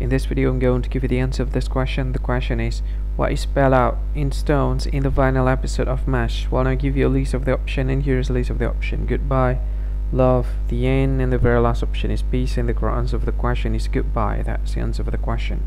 In this video I'm going to give you the answer of this question. The question is what is spelled out in stones in the final episode of MASH? Well, I'll give you a list of the option and here's a list of the option. Goodbye, love, the end, and the very last option is peace and the correct answer of the question is goodbye. That's the answer of the question.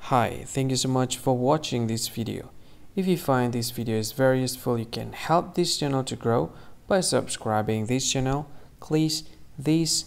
Hi, thank you so much for watching this video. If you find this video is very useful, you can help this channel to grow by subscribing this channel. Please this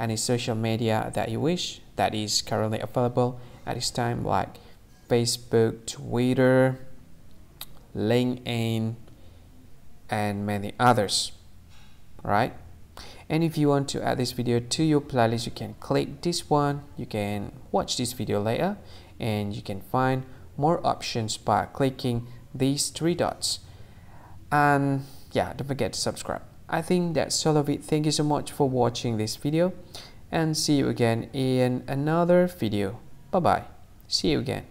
any social media that you wish that is currently available at this time like Facebook, Twitter, LinkedIn, and many others. Right? And if you want to add this video to your playlist, you can click this one. You can watch this video later and you can find more options by clicking these three dots. And yeah, don't forget to subscribe. I think that's all of it. Thank you so much for watching this video and see you again in another video. Bye bye. See you again.